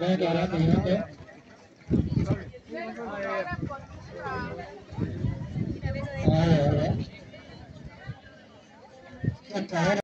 Đây giờ là gì hết đấy. À, rồi đấy. Chắc chắn